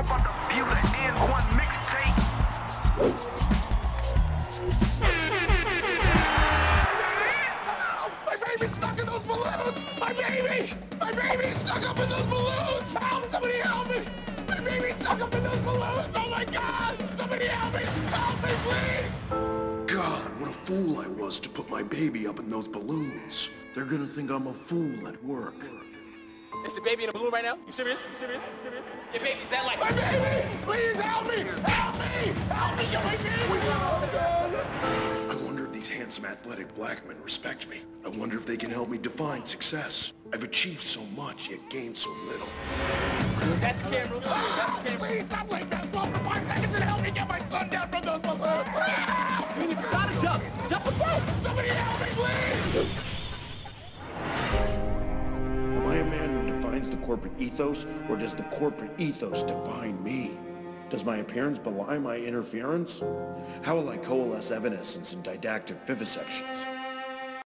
About to N1 mixtape. My baby's stuck in those balloons! My baby! My baby's stuck up in those balloons! Help! Somebody help me! My baby's stuck up in those balloons! Oh my god! Somebody help me! Help me, please! God, what a fool I was to put my baby up in those balloons. They're gonna think I'm a fool at work. Is the baby in the balloon right now? You serious? You serious? You serious? Your baby's that like. My baby! Please help me! Help me! Help me! Get my baby! Oh! I wonder if these handsome athletic black men respect me. I wonder if they can help me define success. I've achieved so much, yet gained so little. That's the camera. Ah, That's the camera. please, stop playing basketball for five seconds and help me get my son down from those balloons! Ah! You need to try to jump. Jump again. Somebody help me, please! Corporate ethos, or does the corporate ethos define me? Does my appearance belie my interference? How will I coalesce evanescence and didactic vivisections?